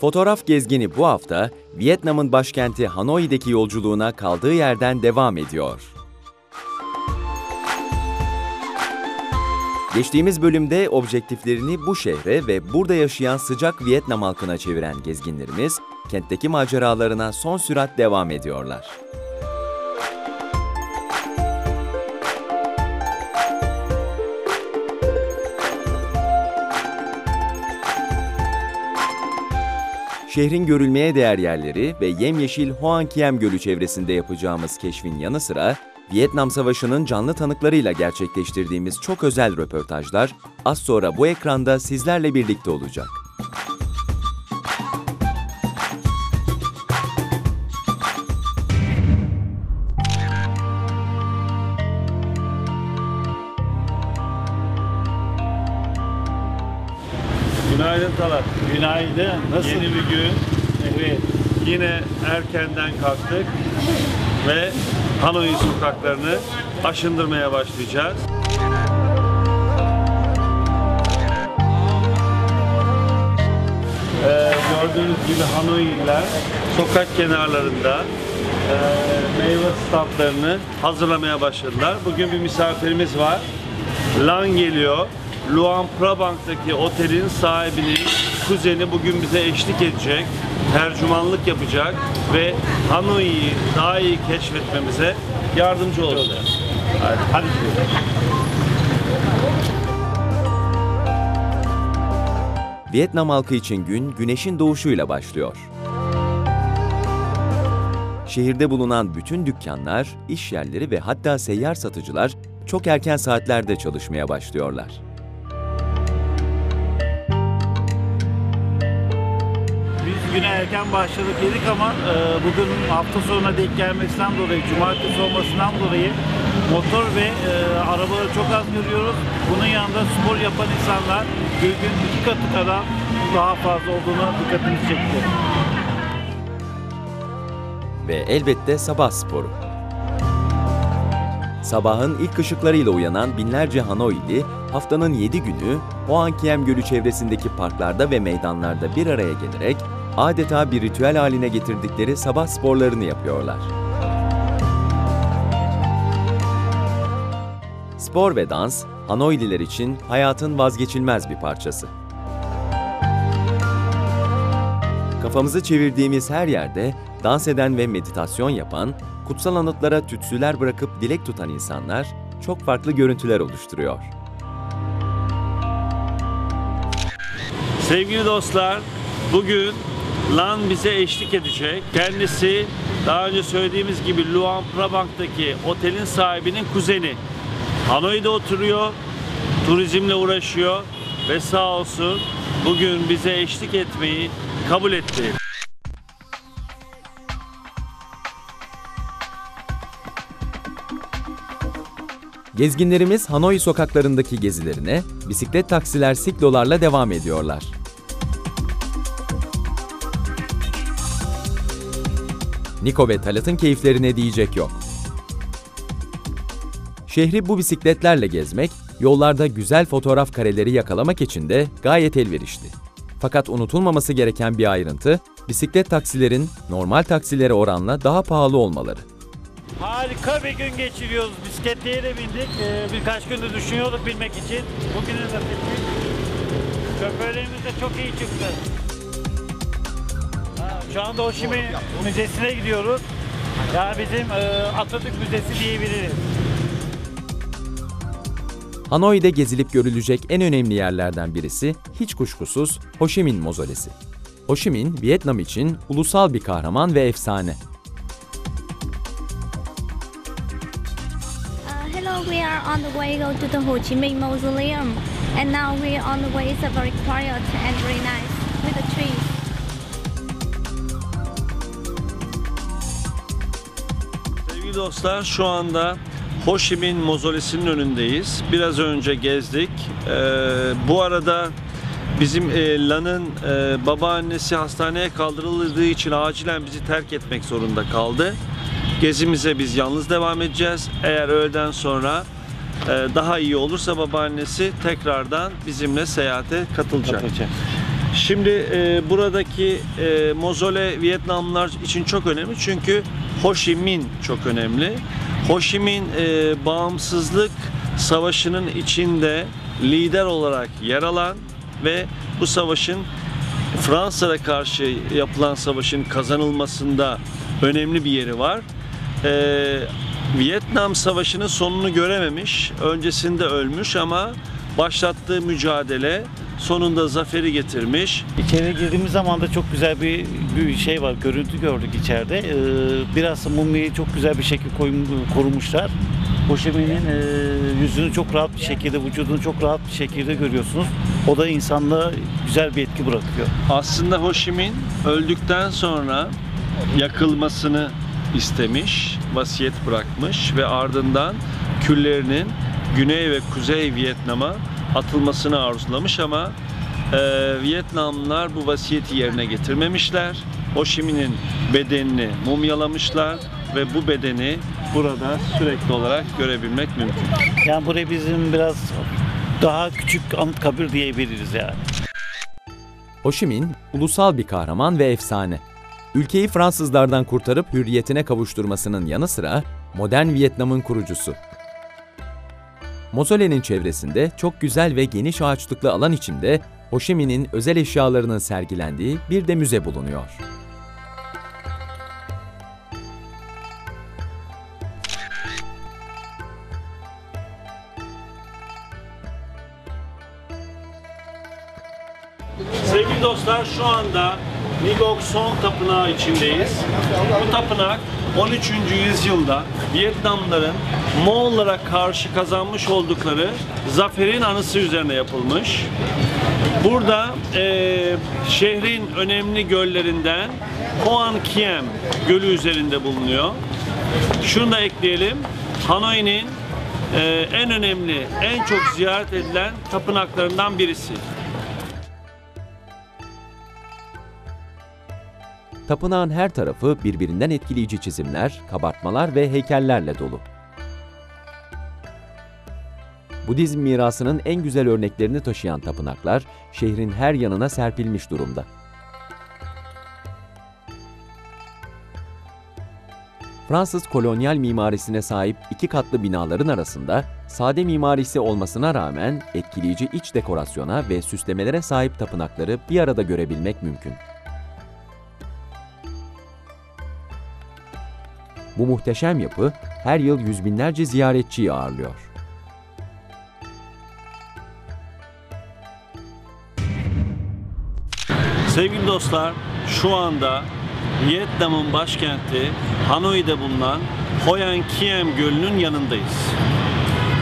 Fotoğraf gezgini bu hafta Vietnam'ın başkenti Hanoi'deki yolculuğuna kaldığı yerden devam ediyor. Geçtiğimiz bölümde objektiflerini bu şehre ve burada yaşayan sıcak Vietnam halkına çeviren gezginlerimiz, kentteki maceralarına son sürat devam ediyorlar. Şehrin görülmeye değer yerleri ve yemyeşil Hoan Kiem Gölü çevresinde yapacağımız keşfin yanı sıra, Vietnam Savaşı'nın canlı tanıklarıyla gerçekleştirdiğimiz çok özel röportajlar az sonra bu ekranda sizlerle birlikte olacak. Talat. Günaydın. Nasıl? Yeni bir gün. Evet. Yine erkenden kalktık ve Hanoi sokaklarını aşındırmaya başlayacağız. Ee, gördüğünüz gibi Hanoi'liler sokak kenarlarında e, meyve standlarını hazırlamaya başladılar. Bugün bir misafirimiz var. Lan geliyor. Luang Prabang'daki otelin sahibinin kuzeni bugün bize eşlik edecek, tercümanlık yapacak ve Hanoi'yi daha iyi keşfetmemize yardımcı olacak. Hadi, hadi gidelim. Vietnam halkı için gün güneşin doğuşuyla başlıyor. Şehirde bulunan bütün dükkanlar, iş yerleri ve hatta seyyar satıcılar çok erken saatlerde çalışmaya başlıyorlar. Biz güne erken başladık dedik ama e, bugün hafta sonuna denk gelmesinden dolayı, cumartesi olmasından dolayı motor ve e, arabaları çok az görüyoruz. Bunun yanında spor yapan insanlar gün iki katı kadar daha fazla olduğunu dikkatimizi çekti. Ve elbette sabah sporu. Sabahın ilk ışıklarıyla uyanan binlerce Hanoili, haftanın 7 günü Hoan Kiem Gölü çevresindeki parklarda ve meydanlarda bir araya gelerek adeta bir ritüel haline getirdikleri sabah sporlarını yapıyorlar. Spor ve dans, Hanoililer için hayatın vazgeçilmez bir parçası. Kafamızı çevirdiğimiz her yerde dans eden ve meditasyon yapan, kutsal anıtlara tütsüler bırakıp dilek tutan insanlar çok farklı görüntüler oluşturuyor. Sevgili dostlar, bugün Lan bize eşlik edecek. Kendisi daha önce söylediğimiz gibi Luang Prabang'daki otelin sahibinin kuzeni. Hanoi'de oturuyor, turizmle uğraşıyor ve sağ olsun bugün bize eşlik etmeyi kabul etti. Gezginlerimiz Hanoi sokaklarındaki gezilerine bisiklet taksiler siklolarla devam ediyorlar. Niko ve Talat'ın keyiflerine diyecek yok. Şehri bu bisikletlerle gezmek, yollarda güzel fotoğraf kareleri yakalamak için de gayet elverişli. Fakat unutulmaması gereken bir ayrıntı, bisiklet taksilerin normal taksilere oranla daha pahalı olmaları. Harika bir gün geçiriyoruz. Bisikletliğe de bindik. Ee, birkaç gündür düşünüyorduk binmek için. Bugünü de bindik. Şoförlerimiz de çok iyi çıktı. Şu anda Oshimi Müzesi'ne gidiyoruz. Yani bizim e, Atatürk Müzesi diyebiliriz. Hanoi'de gezilip görülecek en önemli yerlerden birisi hiç kuşkusuz Ho Chi Minh Mozolesi. Ho Chi Minh, Vietnam için ulusal bir kahraman ve efsane. Uh, hello, we are on the way go to the Ho Chi Minh Mausoleum, and now we are on the way. It's a very quiet and very nice with the trees. Sevgili dostlar şu anda Ho Chi Minh Mozolesi'nin önündeyiz. Biraz önce gezdik. Ee, bu arada bizim e, Lan'ın e, babaannesi hastaneye kaldırıldığı için acilen bizi terk etmek zorunda kaldı. Gezimize biz yalnız devam edeceğiz. Eğer öğleden sonra e, daha iyi olursa babaannesi tekrardan bizimle seyahate katılacak. Şimdi e, buradaki e, mozole Vietnamlılar için çok önemli çünkü Ho Chi Minh çok önemli. Ho Chi Minh e, bağımsızlık savaşının içinde lider olarak yer alan ve bu savaşın Fransa'ya karşı yapılan savaşın kazanılmasında önemli bir yeri var. Ee, Vietnam Savaşı'nın sonunu görememiş, öncesinde ölmüş ama başlattığı mücadele sonunda zaferi getirmiş. İçeri girdiğimiz zaman da çok güzel bir, bir şey var, görüntü gördük içeride. Ee, biraz mumyayı çok güzel bir şekilde koyun- korumuşlar. Hoşemin'in e, yüzünü çok rahat bir şekilde, vücudunu çok rahat bir şekilde görüyorsunuz. O da insanlığa güzel bir etki bırakıyor. Aslında Ho Chi Minh öldükten sonra yakılmasını istemiş, vasiyet bırakmış ve ardından küllerinin Güney ve Kuzey Vietnam'a atılmasını arzulamış ama e, Vietnamlılar bu vasiyeti yerine getirmemişler. Ho Chi Minh'in bedenini mumyalamışlar ve bu bedeni burada sürekli olarak görebilmek mümkün. Yani buraya bizim biraz daha küçük Anıtkabir diyebiliriz yani. Ho Chi Minh, ulusal bir kahraman ve efsane. Ülkeyi Fransızlardan kurtarıp hürriyetine kavuşturmasının yanı sıra modern Vietnam'ın kurucusu. Mozolenin çevresinde çok güzel ve geniş ağaçlıklı alan içinde Ho Chi Minh'in özel eşyalarının sergilendiği bir de müze bulunuyor. Sevgili dostlar şu anda Nigok Son Tapınağı içindeyiz. Bu tapınak 13. yüzyılda Vietnamların Moğollara karşı kazanmış oldukları zaferin anısı üzerine yapılmış. Burada eee, şehrin önemli göllerinden Hoan Kiem Gölü üzerinde bulunuyor. Şunu da ekleyelim. Hanoi'nin eee, en önemli, en çok ziyaret edilen tapınaklarından birisi. Tapınağın her tarafı birbirinden etkileyici çizimler, kabartmalar ve heykellerle dolu. Budizm mirasının en güzel örneklerini taşıyan tapınaklar şehrin her yanına serpilmiş durumda. Fransız kolonyal mimarisine sahip iki katlı binaların arasında sade mimarisi olmasına rağmen etkileyici iç dekorasyona ve süslemelere sahip tapınakları bir arada görebilmek mümkün. Bu muhteşem yapı her yıl yüz binlerce ziyaretçiyi ağırlıyor. Sevgili dostlar, şu anda Vietnam'ın başkenti Hanoi'de bulunan Hoi An Kiem Gölü'nün yanındayız.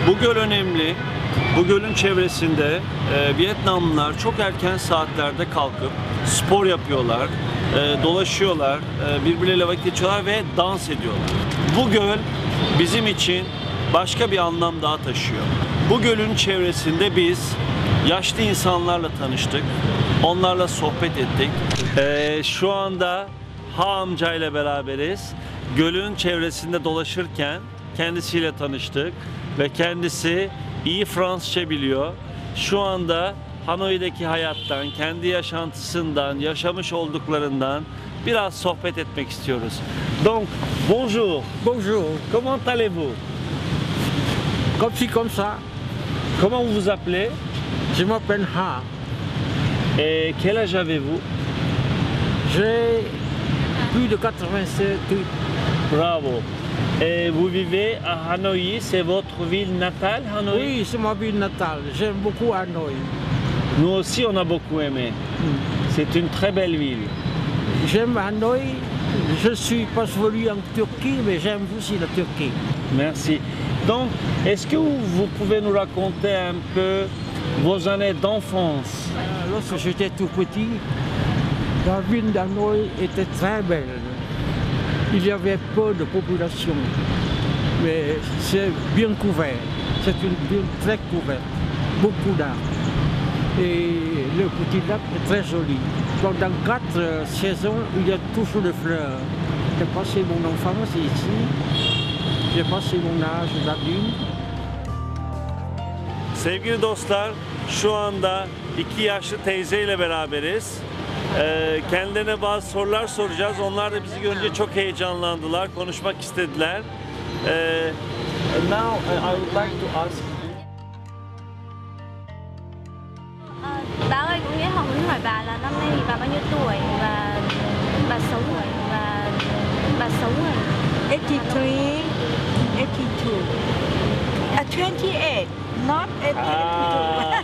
Bu göl önemli. Bu gölün çevresinde e, Vietnamlılar çok erken saatlerde kalkıp spor yapıyorlar, e, dolaşıyorlar, e, birbirleriyle vakit geçiyorlar ve dans ediyorlar. Bu göl bizim için başka bir anlam daha taşıyor. Bu gölün çevresinde biz yaşlı insanlarla tanıştık. Onlarla sohbet ettik. Ee, şu anda Ha amcayla beraberiz. Gölün çevresinde dolaşırken kendisiyle tanıştık ve kendisi iyi Fransızca biliyor. Şu anda Hanoi'deki hayattan, kendi yaşantısından, yaşamış olduklarından biraz sohbet etmek istiyoruz. Donc, bonjour. Bonjour, Comment allez-vous? comme ci comme ça, Comment vous vous appelez? je m'appelle Ha. Et quel âge avez-vous? J'ai plus de 87 ans. Bravo. Et vous vivez à Hanoï, c'est votre ville natale, Hanoï? Oui, c'est ma ville natale. J'aime beaucoup Hanoï. Nous aussi, on a beaucoup aimé. C'est une très belle ville. J'aime Hanoï. Je suis pas venu en Turquie, mais j'aime aussi la Turquie. Merci. Donc, est-ce que vous pouvez nous raconter un peu vos années d'enfance? Euh, Lorsque j'étais tout petit, la ville d'Hanoï était très belle. Il y avait peu de population, mais c'est bien couvert. C'est une ville très couverte, beaucoup d'arbres. Et le petit lac est très joli. Pendant quatre euh, saisons, il y a toujours des fleurs. J'ai passé mon enfance ici. J'ai passé mon âge d'adulte. Sevgili dostlar, şu anda iki yaşlı teyze ile beraberiz. Ee, kendilerine bazı sorular soracağız. Onlar da bizi görünce çok heyecanlandılar, konuşmak istediler. Ee, now I would like to ask 28, not 82.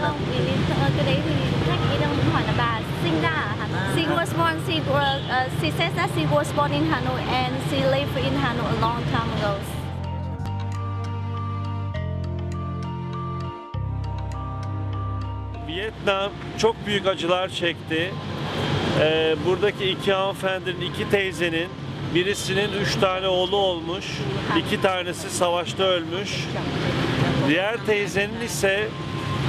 không vì lý, ờ, cái đấy thì khách ý đang muốn hỏi là bà sinh ra ở Hà Nội. She was born, she, was, uh, she says that she was born in Hanoi and she lived in Hanoi a long time ago. Vietnam çok büyük acılar çekti. Ee, buradaki iki hanımefendinin, iki teyzenin birisinin üç tane oğlu olmuş, iki tanesi savaşta ölmüş. Diğer teyzenin ise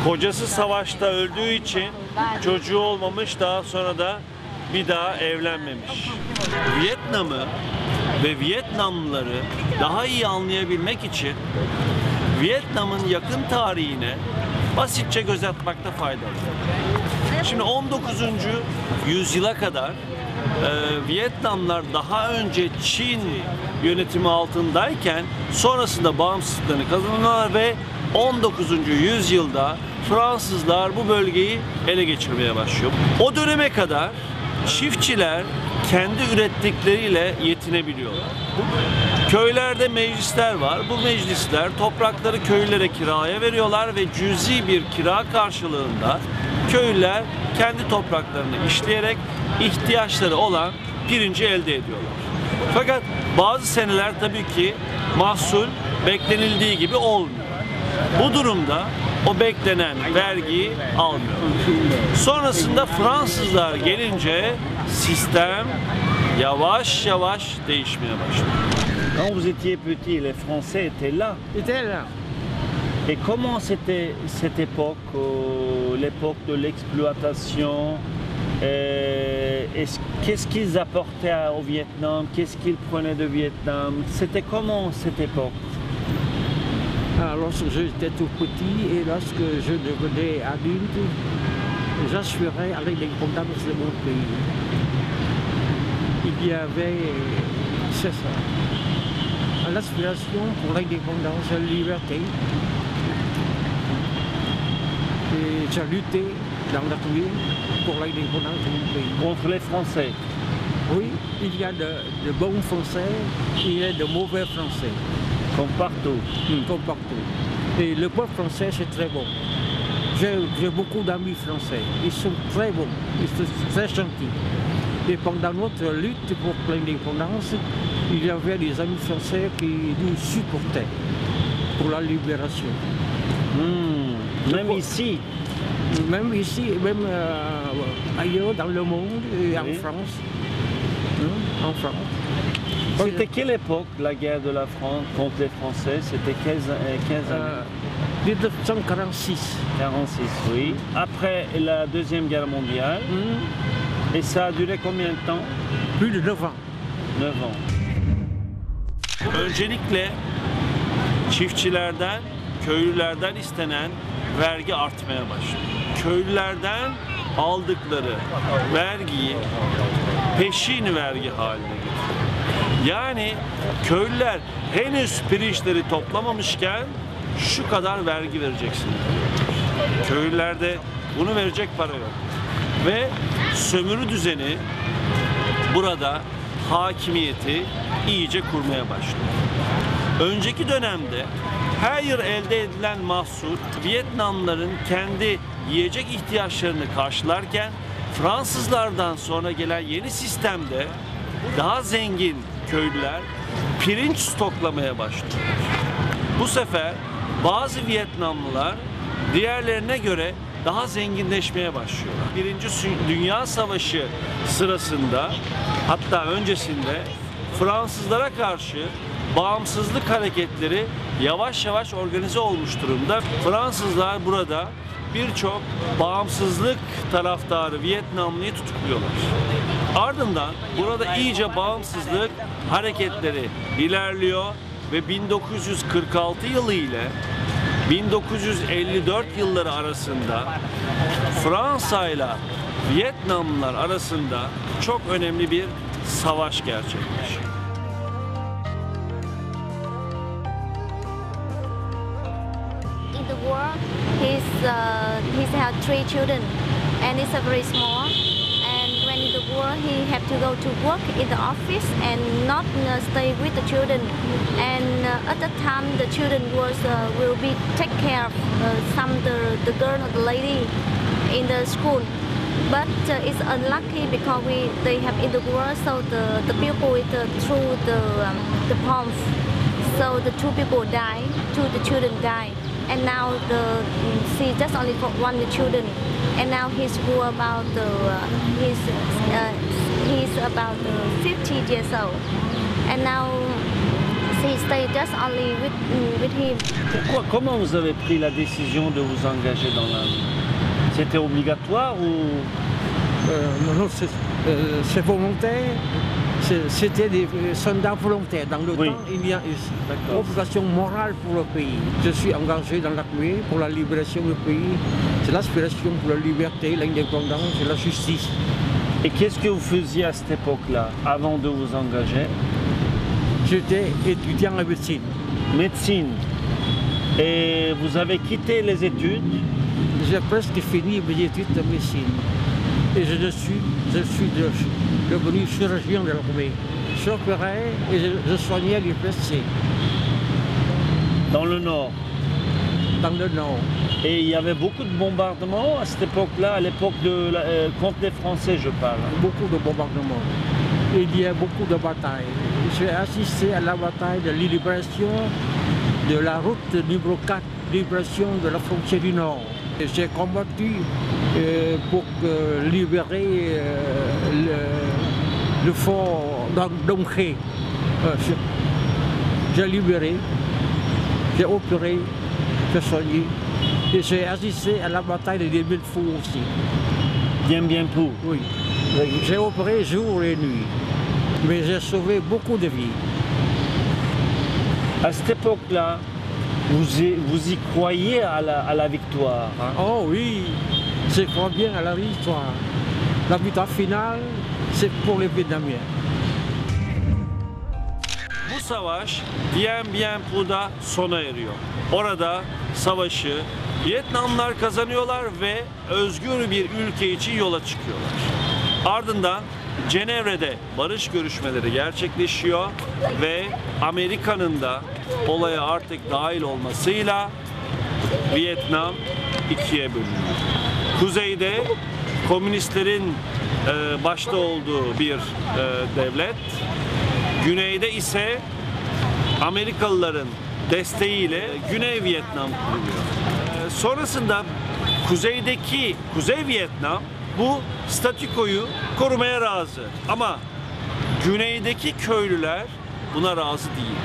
kocası savaşta öldüğü için çocuğu olmamış, daha sonra da bir daha evlenmemiş. Vietnam'ı ve Vietnamlıları daha iyi anlayabilmek için Vietnam'ın yakın tarihine basitçe göz atmakta fayda var. Şimdi 19. yüzyıla kadar e, Vietnamlar daha önce Çin yönetimi altındayken sonrasında bağımsızlıklarını kazanıyorlar ve 19. yüzyılda Fransızlar bu bölgeyi ele geçirmeye başlıyor. O döneme kadar çiftçiler kendi ürettikleriyle yetinebiliyorlar. Köylerde meclisler var. Bu meclisler toprakları köylere kiraya veriyorlar ve cüzi bir kira karşılığında köylüler kendi topraklarını işleyerek ihtiyaçları olan pirinci elde ediyorlar. Fakat bazı seneler tabii ki mahsul beklenildiği gibi olmuyor. Bu durumda o beklenen vergiyi almıyor. Sonrasında Fransızlar gelince sistem yavaş yavaş değişmeye başladı. Quand vous étiez petit, les Français étaient là. C'était là. Et comment c'était cette époque, euh, l'époque de l'exploitation euh, est-ce- Qu'est-ce qu'ils apportaient au Vietnam? Qu'est-ce qu'ils prenaient de Vietnam? C'était comment cette époque? Alors, lorsque j'étais tout petit et lorsque je devenais adulte, j'assurais à l'indépendance de mon pays. Il y avait, c'est ça, l'aspiration pour l'indépendance la liberté. J'ai lutté dans la rue pour l'indépendance de mon pays. contre les Français Oui, il y a de, de bons Français, il y a de mauvais Français. Comme partout. comme partout. Et le peuple français, c'est très bon. J'ai j'ai beaucoup d'amis français. Ils sont très bons, ils sont très gentils. Et pendant notre lutte pour l'indépendance, il y avait des amis français qui nous supportaient pour la libération. Hmm, Même ici, Même ici, même euh, ailleurs dans le monde, et en Oui. France. Hein, En France. c'était quelle époque la guerre de la France contre les Français? C'était 15, euh, 15 Euh, années 1946. 46, oui. Après la Deuxième Guerre mondiale. Hmm, Et ça a duré combien de temps? Plus de 9 ans. 9 ans. Öncelikle çiftçilerden, köylülerden istenen vergi artmaya başladı. Köylülerden aldıkları vergiyi peşin vergi haline getirdi. Yani köylüler henüz pirinçleri toplamamışken şu kadar vergi vereceksin. Köylülerde bunu verecek para yok. Ve sömürü düzeni burada hakimiyeti iyice kurmaya başlıyor. Önceki dönemde her yıl elde edilen mahsul Vietnamların kendi yiyecek ihtiyaçlarını karşılarken Fransızlardan sonra gelen yeni sistemde daha zengin köylüler pirinç stoklamaya başlıyor. Bu sefer bazı Vietnamlılar diğerlerine göre daha zenginleşmeye başlıyorlar. Birinci Dünya Savaşı sırasında hatta öncesinde Fransızlara karşı bağımsızlık hareketleri yavaş yavaş organize olmuş durumda. Fransızlar burada birçok bağımsızlık taraftarı Vietnamlıyı tutukluyorlar. Ardından burada iyice bağımsızlık hareketleri ilerliyor ve 1946 yılı ile 1954 yılları arasında Fransa ile Vietnamlılar arasında çok önemli bir savaş gerçekleşiyor. He's uh, he's had three children, and it's a very small. And when in the war, he had to go to work in the office and not uh, stay with the children. And uh, at that time, the children was uh, will be take care of uh, some the the girl or the lady in the school. But uh, it's unlucky because we they have in the war, so the the people with the, through the um, the bombs so the two people die, two the children die, and now the she just only got one the children, and now he's who about the uh, he's uh, he's about uh, 50 years old, and now she stay just only with mm, with him. Pourquoi, comment vous avez pris la décision de vous engager dans l'armée C'était obligatoire ou? Euh, non, non, c'est euh, c'est volontaire. C'était des euh, soldats volontaires. Dans le Oui. temps, il y a une obligation morale pour le pays. Je suis engagé dans l'armée pour la libération du pays. C'est l'aspiration pour la liberté, l'indépendance et la justice. Et qu'est-ce que vous faisiez à cette époque-là, avant de vous engager? J'étais étudiant en médecine. Médecine. Et vous avez quitté les études? J'ai presque fini mes études de médecine. Et je suis, je suis de- devenu chirurgien de l'armée. J'opérais et je, je soignais les blessés dans le nord. dans le nord. Et il y avait beaucoup de bombardements à cette époque-là, à l'époque de la, euh, contre les Français, je parle. beaucoup de bombardements. Il y a beaucoup de batailles. J'ai assisté à la bataille de libération de la route numéro 4, libération de la frontière du Nord. Et J'ai combattu pour que libérer euh, le, le fort d'Angkhe. Euh, j'ai- libéré, j'ai opéré, j'ai soigné. Et j'ai assisté à la bataille de 2000 fous aussi. Bien, bien pour. Oui. J'ai opéré jour et nuit. Mais j'ai sauvé beaucoup de vies. À cette époque-là, vous y, vous y croyez à la, à la victoire. hein? Oh oui, crois bien à la victoire. La victoire finale, c'est pour les Vietnamiens. Bu savaş Dien Bien Phu'da sona eriyor. Orada savaşı Vietnamlar kazanıyorlar ve özgür bir ülke için yola çıkıyorlar. Ardından Cenevre'de barış görüşmeleri gerçekleşiyor ve Amerika'nın da olaya artık dahil olmasıyla Vietnam ikiye bölünüyor. Kuzeyde komünistlerin e, başta olduğu bir e, devlet, güneyde ise Amerikalıların desteğiyle Güney Vietnam kuruluyor. E, sonrasında kuzeydeki Kuzey Vietnam bu statükoyu korumaya razı. Ama güneydeki köylüler buna razı değil.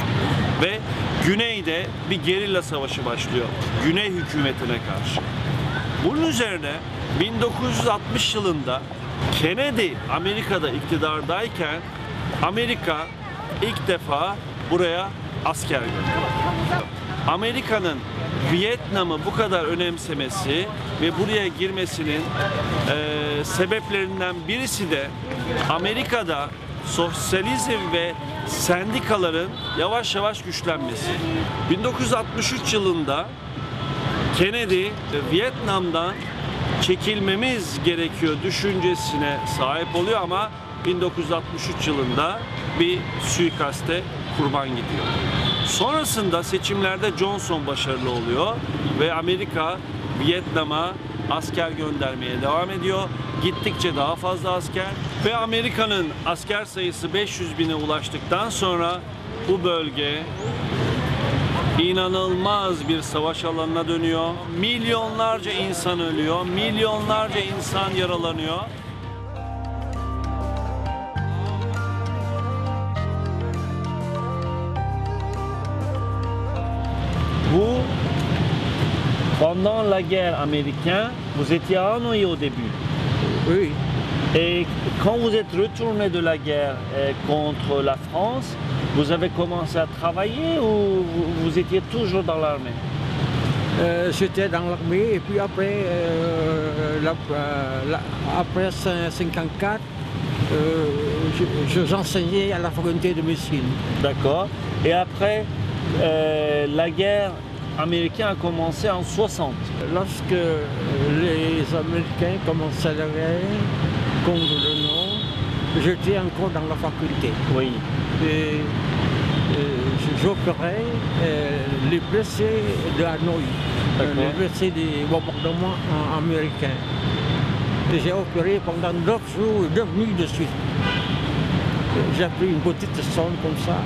Ve güneyde bir gerilla savaşı başlıyor. Güney hükümetine karşı. Bunun üzerine 1960 yılında Kennedy Amerika'da iktidardayken Amerika ilk defa buraya asker gönderdi. Amerika'nın Vietnam'ı bu kadar önemsemesi ve buraya girmesinin eee, sebeplerinden birisi de Amerika'da sosyalizm ve sendikaların yavaş yavaş güçlenmesi. 1963 yılında Kennedy Vietnam'dan çekilmemiz gerekiyor düşüncesine sahip oluyor ama 1963 yılında bir suikaste kurban gidiyor. Sonrasında seçimlerde Johnson başarılı oluyor ve Amerika Vietnam'a asker göndermeye devam ediyor. Gittikçe daha fazla asker ve Amerika'nın asker sayısı 500 bine ulaştıktan sonra bu bölge inanılmaz bir savaş alanına dönüyor. Milyonlarca insan ölüyor, milyonlarca insan yaralanıyor. Vous, pendant la guerre américaine, vous étiez Hanoï au début. Oui, Et quand vous êtes retourné de la guerre euh, contre la France, vous avez commencé à travailler ou vous- étiez toujours dans l'armée? Euh, J'étais dans l'armée et puis après, euh, la- euh, la- après 54, euh, je- je- j'enseignais à la faculté de médecine. D'accord. Et après, la guerre américaine a commencé en 60. Lorsque les Américains commençaient la guerre contre le Nord, j'étais encore dans la faculté. Oui. Et, euh, j'opérais euh, les blessés de Hanoï, euh, les blessés des bombardements en- américains. J'ai opéré pendant 9 jours et 9 nuits de suite. J'ai pris une petite somme comme ça.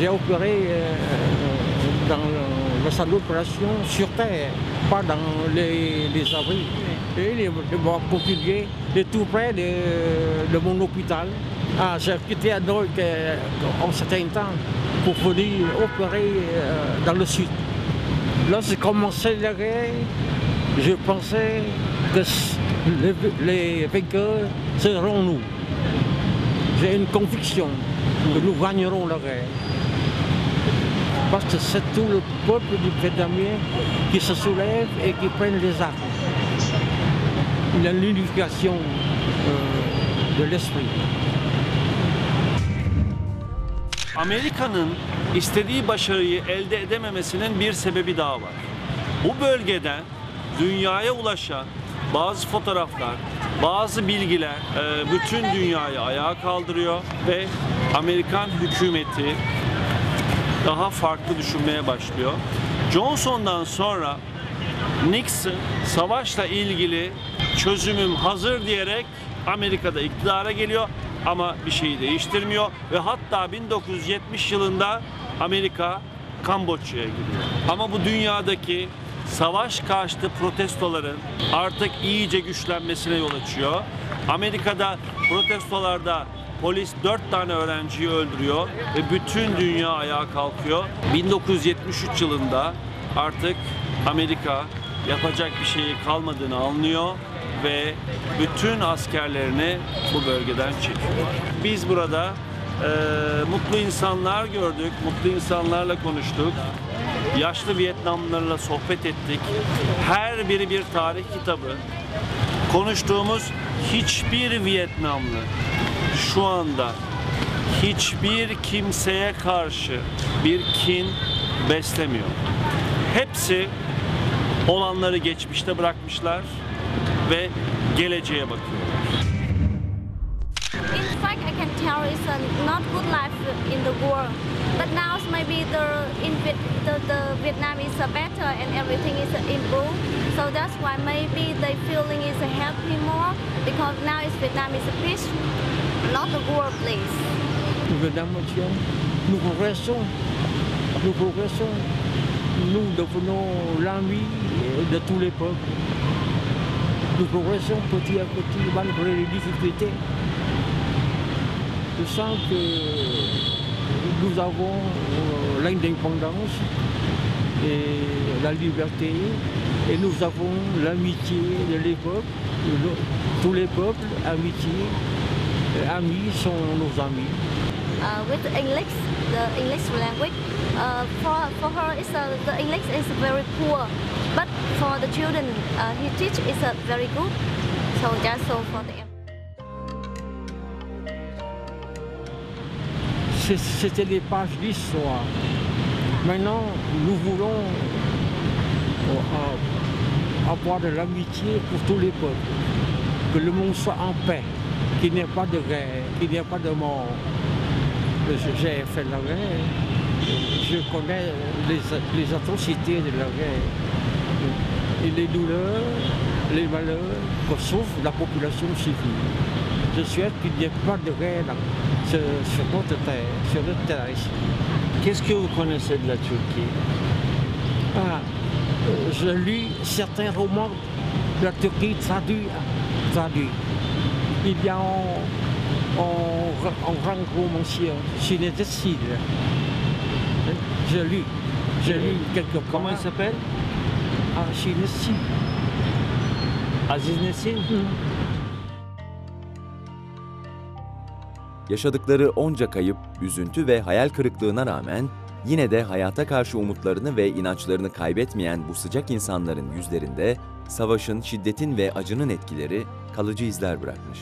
J'ai opéré dans la salle d'opération sur terre, pas dans les, les abris. Et les, les portugais, est tout près de, de mon hôpital. Ah, j'ai quitté à Noël en certain temps pour venir opérer euh, dans le sud. Lorsque commençait la guerre, je pensais que les, vainqueurs seront nous. J'ai une conviction que nous gagnerons la guerre. Parce que c'est tout le peuple du Vietnamien qui se soulève et qui prennent les armes. Il a l'unification euh, de l'esprit. Amerika'nın istediği başarıyı elde edememesinin bir sebebi daha var. Bu bölgeden dünyaya ulaşan bazı fotoğraflar, bazı bilgiler e, bütün dünyayı ayağa kaldırıyor ve Amerikan hükümeti daha farklı düşünmeye başlıyor. Johnson'dan sonra Nixon savaşla ilgili çözümüm hazır diyerek Amerika'da iktidara geliyor ama bir şeyi değiştirmiyor ve hatta 1970 yılında Amerika Kamboçya'ya gidiyor. Ama bu dünyadaki savaş karşıtı protestoların artık iyice güçlenmesine yol açıyor. Amerika'da protestolarda polis 4 tane öğrenciyi öldürüyor ve bütün dünya ayağa kalkıyor. 1973 yılında artık Amerika yapacak bir şeyi kalmadığını anlıyor ve bütün askerlerini bu bölgeden çekiyor. Biz burada eee, mutlu insanlar gördük, mutlu insanlarla konuştuk. Yaşlı Vietnamlılarla sohbet ettik. Her biri bir tarih kitabı. Konuştuğumuz hiçbir Vietnamlı şu anda hiçbir kimseye karşı bir kin beslemiyor. Hepsi olanları geçmişte bırakmışlar ve geleceğe bakıyorlar. In fact, I can tell it's a not good life in the world. But now maybe the in Viet, the, the Vietnam is a better and everything is improved. So that's why maybe they feeling is a happy more because now is Vietnam is a peace, not a war place. Nous venons nous progressons, nous progressons, nous devenons l'ami de tous les peuples. Nous progressons petit à petit malgré les difficultés. Je sens que nous avons euh, l'indépendance et la liberté et nous avons l'amitié de de nos- tous les peuples, amitié. Euh, Amis sont nos amis. Uh, with English, English language, uh, for, for her a, the English is very poor. But for the children, uh, he teach is a very good. C'était des pages d'histoire. Maintenant, nous voulons euh, avoir de l'amitié pour tous les peuples. Que le monde soit en paix, qu'il n'y ait pas de guerre, qu'il n'y ait pas de mort. J'ai fait la guerre, je connais les, les atrocités de la guerre et les douleurs, les malheurs que souffre la population civile. Je souhaite qu'il n'y ait pas de guerre sur, sur notre terre, sur notre terre ici. Qu'est-ce que vous connaissez de la Turquie? Ah, euh, je lis certains romans de la Turquie traduits. traduits. Il y a un, un, un grand romancier, Sinetessil. Je lis. Je lis quelque part. Comment il s'appelle? Ah, Sinetessil. Aziz Nesin Yaşadıkları onca kayıp, üzüntü ve hayal kırıklığına rağmen yine de hayata karşı umutlarını ve inançlarını kaybetmeyen bu sıcak insanların yüzlerinde savaşın, şiddetin ve acının etkileri kalıcı izler bırakmış.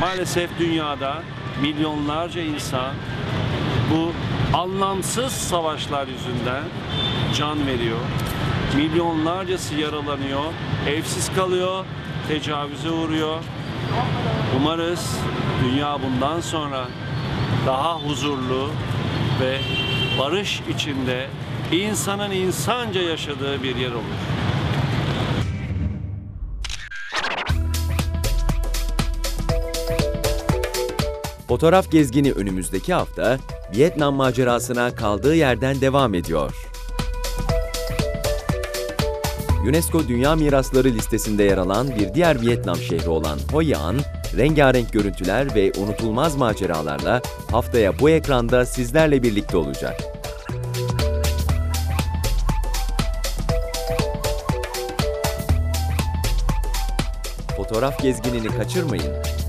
Maalesef dünyada milyonlarca insan bu anlamsız savaşlar yüzünden can veriyor. Milyonlarcası yaralanıyor, evsiz kalıyor, tecavüze uğruyor. Umarız dünya bundan sonra daha huzurlu ve barış içinde insanın insanca yaşadığı bir yer olur. Fotoğraf gezgini önümüzdeki hafta Vietnam macerasına kaldığı yerden devam ediyor. UNESCO Dünya Mirasları listesinde yer alan bir diğer Vietnam şehri olan Hoi An, rengarenk görüntüler ve unutulmaz maceralarla haftaya bu ekranda sizlerle birlikte olacak. Fotoğraf gezginini kaçırmayın.